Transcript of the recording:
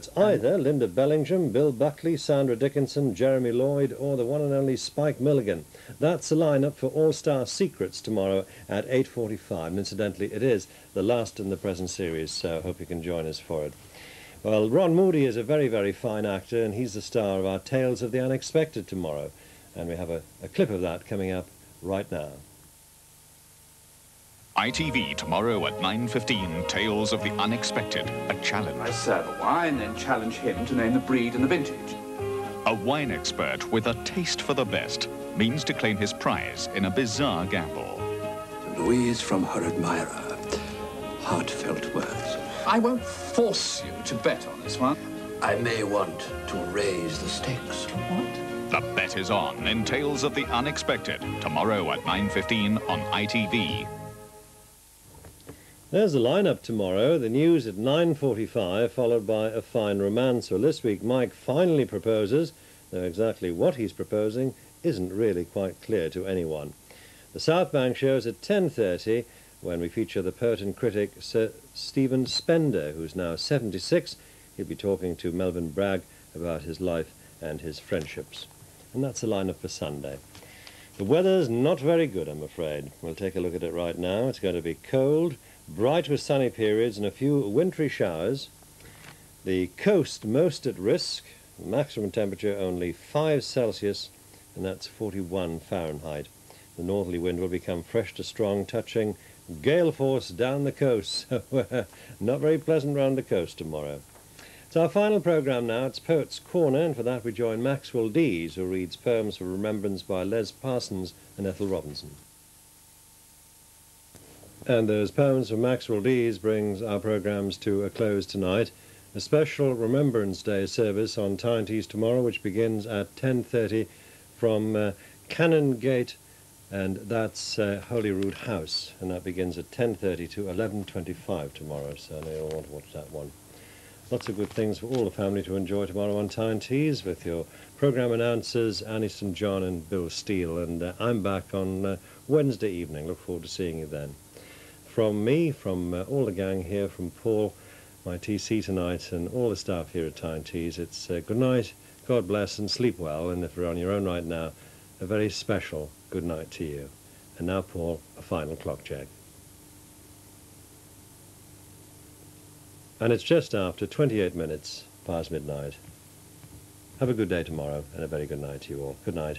It's either Linda Bellingham, Bill Buckley, Sandra Dickinson, Jeremy Lloyd, or the one and only Spike Milligan. That's the lineup for All Star Secrets tomorrow at 8.45. And incidentally, it is the last in the present series, so I hope you can join us for it. Well, Ron Moody is a very, very fine actor, and he's the star of our Tales of the Unexpected tomorrow. And we have a, a clip of that coming up right now. ITV tomorrow at 9.15, Tales of the Unexpected, a challenge. I serve a wine, then challenge him to name the breed and the vintage. A wine expert with a taste for the best means to claim his prize in a bizarre gamble. Louise from her admirer. Heartfelt words. I won't force you to bet on this one. I may want to raise the stakes. What? The bet is on in Tales of the Unexpected, tomorrow at 9.15 on ITV. There's the lineup tomorrow. The news at 9.45, followed by a fine romance. Well, this week Mike finally proposes, though exactly what he's proposing isn't really quite clear to anyone. The South Bank shows at 10.30, when we feature the poet and critic Sir Stephen Spender, who's now 76. He'll be talking to Melvyn Bragg about his life and his friendships. And that's the lineup for Sunday. The weather's not very good, I'm afraid. We'll take a look at it right now. It's going to be cold, bright with sunny periods and a few wintry showers. The coast most at risk, maximum temperature only 5 Celsius, and that's 41 Fahrenheit. The northerly wind will become fresh to strong, touching gale force down the coast. So uh, not very pleasant round the coast tomorrow. It's our final programme now. It's Poets' Corner, and for that we join Maxwell Dees, who reads poems for remembrance by Les Parsons and Ethel Robinson. And those poems from Maxwell Dees brings our programmes to a close tonight. A special Remembrance Day service on Tyne tomorrow, which begins at 10.30 from uh, Canongate, and that's uh, Holyrood House, and that begins at 10.30 to 11.25 tomorrow, so they all want to watch that one. Lots of good things for all the family to enjoy tomorrow on Tyne Tees with your programme announcers Annie St John and Bill Steele, and uh, I'm back on uh, Wednesday evening. Look forward to seeing you then. From me, from uh, all the gang here, from Paul, my TC tonight, and all the staff here at Tyne Tees, it's uh, good night, God bless, and sleep well. And if you're on your own right now, a very special good night to you. And now, Paul, a final clock check. And it's just after 28 minutes past midnight. Have a good day tomorrow, and a very good night to you all. Good night.